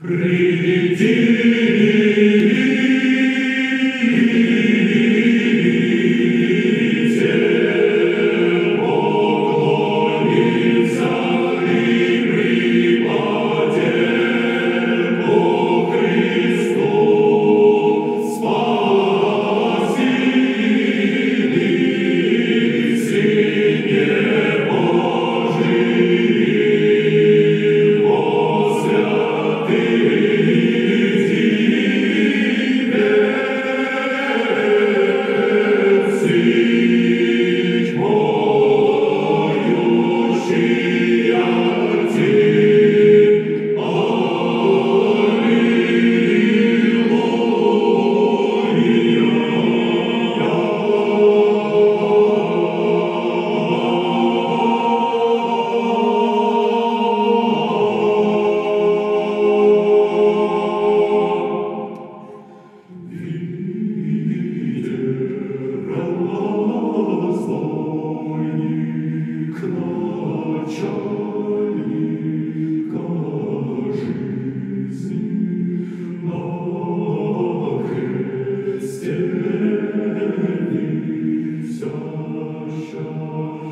Primi show.